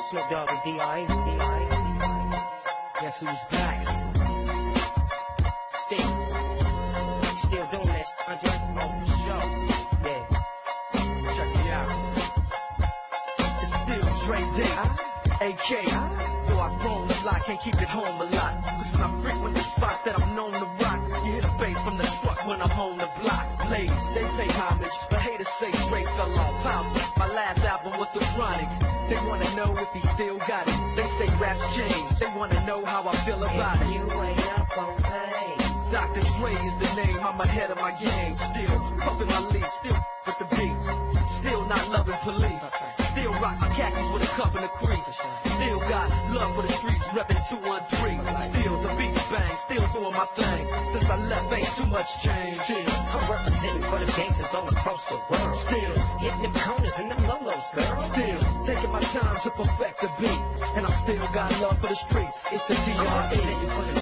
Snoop Dogg and D.I. D.I. Guess who's back? Still. Still doing that, Andre? Oh, for sure. Yeah. Check me out. It's still Dre Day, AK. Though I roam the block, can't keep it home a lot. Cause when I frequent the spots that I'm known to rock, you hear the bass from the truck when I'm on the block. Ladies, they pay homage, but haters say Dre fell off. How? My last album was The Chronic. They wanna know if he still got it. They say raps change. They wanna know how I feel about If it. you ain't up on pain. Dr. Dre is the name, I'm ahead of my game. Still puffin' my leaf, still with the beats. Still not loving police. Still rock my khakis with a cuff and a crease. Still got love for the streets, reppin' 213. Still the beats bang, still doing my thing. Since I left, ain't too much change. Still, all across the world. still, Hitting them corners and them lolos, girl. still taking my time to perfect the beat. And I still got love for the streets. It's the DRE.